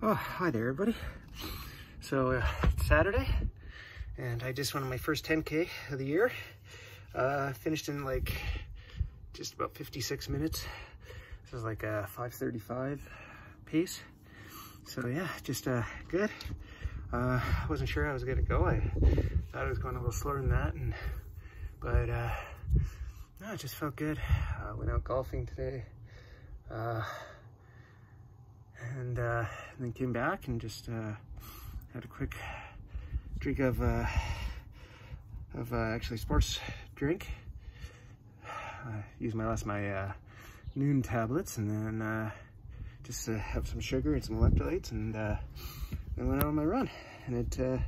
Oh, hi there, everybody. So, uh, it's Saturday, and I just went my first 10K of the year. Uh, finished in like just about 56 minutes. This is like a 535 pace. So yeah, just uh, good. Uh, I wasn't sure I was gonna go. I thought I was going a little slower than that, and but uh, no, it just felt good. Uh, went out golfing today. And, uh, and then came back and just uh, had a quick drink of uh, of uh, actually sports drink. I used my last my uh, Nuun tablets and then uh, just have some sugar and some electrolytes and then went out on my run and it it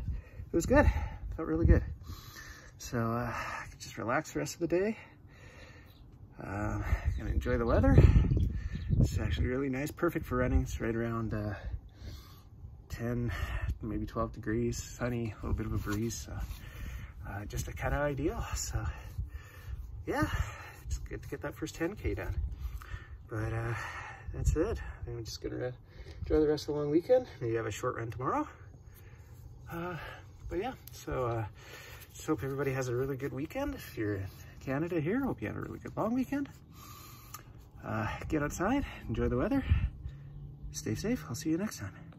was good. Felt really good. So I could just relax the rest of the day. Uh, gonna enjoy the weather. It's actually really nice, perfect for running. It's right around uh, 10, maybe 12 degrees, sunny, a little bit of a breeze. So uh, just a kind of ideal. So yeah, it's good to get that first 10K done. But uh, that's it. I'm just gonna enjoy the rest of the long weekend. Maybe have a short run tomorrow. Uh, but yeah, so uh, just hope everybody has a really good weekend. If you're in Canada here, hope you had a really good long weekend uh, get outside, enjoy the weather, stay safe. I'll see you next time.